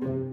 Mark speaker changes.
Speaker 1: thank you.